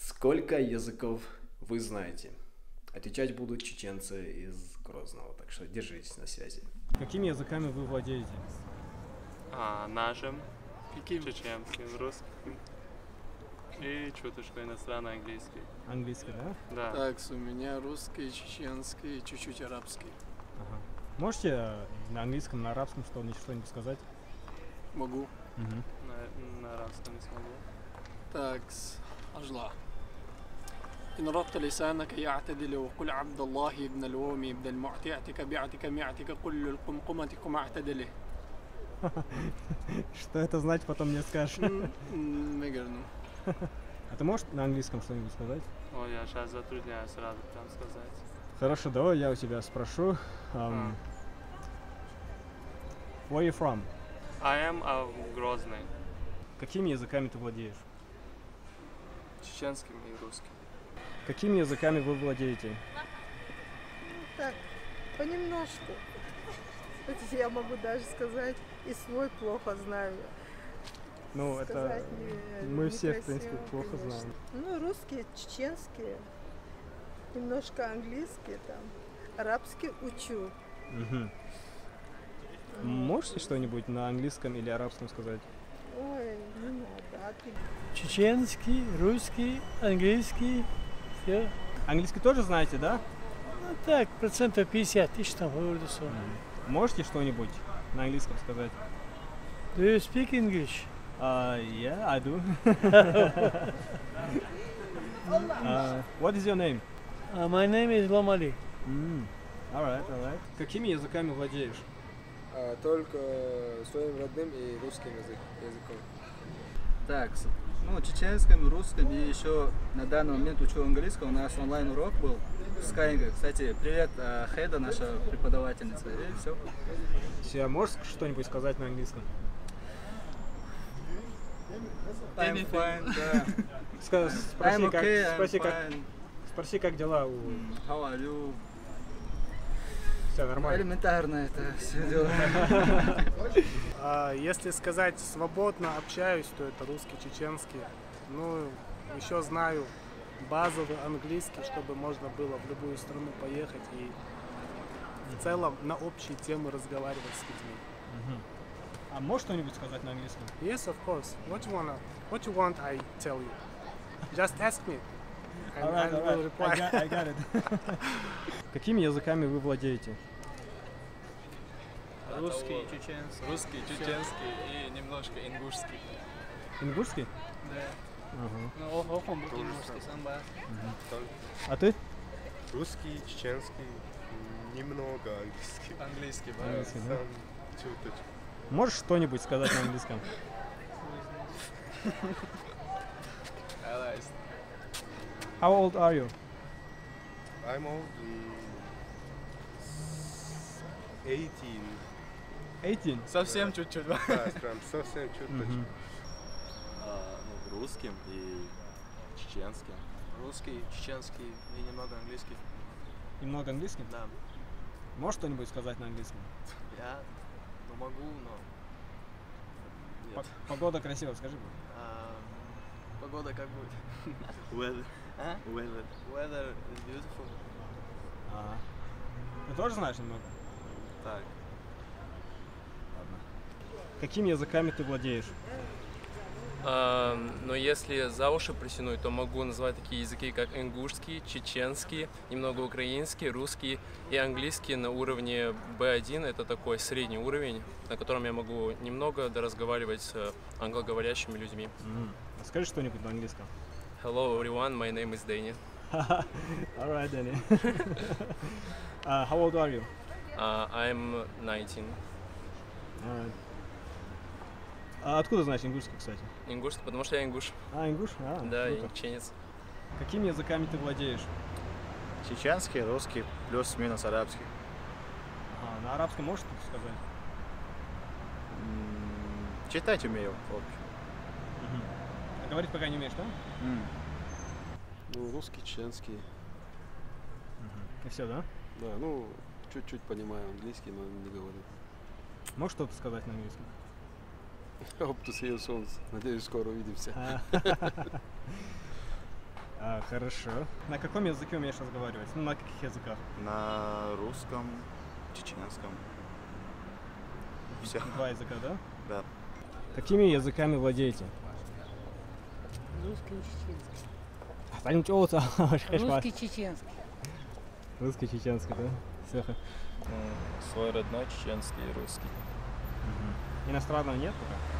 Сколько языков вы знаете? Отвечать будут чеченцы из Грозного, так что держитесь на связи. Какими языками вы владеете? А, нашим, Каким? чеченским, русским и чуточку иностранный английский. Английский, да? Да. Так, у меня русский, чеченский, чуть-чуть арабский. Ага. Можете э, на английском, на арабском что-нибудь что сказать? Могу. Угу. На, на арабском не смогу. Так, ажла. إن ربط لسانك يعتدل وقل عبد الله ابن الوومي ابن المعتعتك بعتك معتك كل القمقمة كم اعتدله Что это значит, потом мне скажешь. Мегарну. А ты можешь на английском что-нибудь сказать? Ой, я сейчас затрудняюсь сразу прям сказать. Хорошо, давай я у тебя спрошу. А. Um, where you from? I am а, Грозный. Какими языками ты владеешь? Чеченским и русским. Какими языками вы владеете? Так, понемножку. Я могу даже сказать, и свой плохо знаю. Ну, это Сказать не- мы все, в принципе, плохо конечно. знаем. Ну, русские, чеченские, немножко английский там, арабский учу. Мгм. Можете что-нибудь на английском или арабском сказать? Ой, не надо, а ты Чеченский, русский, английский, все. Английский тоже знаете, да? Ну так, процентов 50 тысяч там говорю, все. Можете что-нибудь на английском сказать? Do you speak English? Uh, yeah, I do. uh, what is your name? Uh, my name is Lomali. Mm. Alright, alright. Какими языками владеешь? А, только своим родным и русским язык, языком. Так, ну, чеченским, русским и еще на данный момент учу английском. У нас онлайн урок был в Skyeng. Кстати, привет, э, Хеда, наша преподавательница. И все. Все, можешь что-нибудь сказать на английском? I'm fine, да. Спроси, I'm как, okay, I'm спроси, как, fine. спроси, как дела у... How are you? Все нормально. Элементарно это все дело. А, Если сказать свободно общаюсь, то это русский, чеченский. Ну, еще знаю базовый английский, чтобы можно было в любую страну поехать и в целом на общие темы разговаривать с людьми. Мгм. А можешь что-нибудь сказать на английском? Yes, of course. What you wanna, what you want, I tell you. Just ask me, and Alright, I will alright. reply. I got, I got it. Какими языками вы владеете? Русский, чеченский. Русский, чеченский и немножко ингушский. Ингушский? Да. Ага. Ну, охом ингушский, самбар. А ты? Русский, чеченский, немного английский. Английский, Да, Английский, да? сам чуточку. Можешь что-нибудь сказать на английском? How old are you? I'm old, mm, 18. 18? Совсем чуть-чуть. Да, прям совсем чуточку. Мгм. ну, русским и чеченским. Русский, чеченский и немного английский. Немного английским? Да. Можешь что-нибудь сказать на английском? Я ну, могу, но... Нет. Погода красивая, скажи. А, погода как будет? Weather. А? Weather. Weather is beautiful. Ага. Ты тоже знаешь немного? Так. Какими языками ты владеешь? А, но если за уши притянуть, то могу назвать такие языки, как ингушский, чеченский, немного украинский, русский и английский на уровне B1. Это такой средний уровень, на котором я могу немного разговаривать с э, англоговорящими людьми. Мгм. Скажи что-нибудь на английском. Hello everyone, my name is Danny. Alright, Danny. uh, how old are you? Uh, I'm 19. Alright. А откуда знаешь ингушский, кстати? Ингушский, потому что я ингуш. А, ингуш? А, Да, круто. чеченец. Какими языками ты владеешь? Чеченский, русский, плюс-минус арабский. А, на арабском можешь что-то сказать? М, Читать умею, в общем. Мгм. А говорить пока не умеешь, да? Ну, русский, чеченский. И все, да? Да, ну, чуть-чуть понимаю английский, но не говорю. Можешь что-то сказать на английском? Hope to see you soon. Надеюсь, скоро увидимся. А. А, хорошо. На каком языке умеешь разговаривать? Ну, на каких языках? На русском, чеченском. Все. Два языка, да? Да. Какими языками владеете? Русский и чеченский. Таним чоуца, Русский чеченский. Русский, чеченский, да? Все. свой родной чеченский и русский. Иностранного нет пока?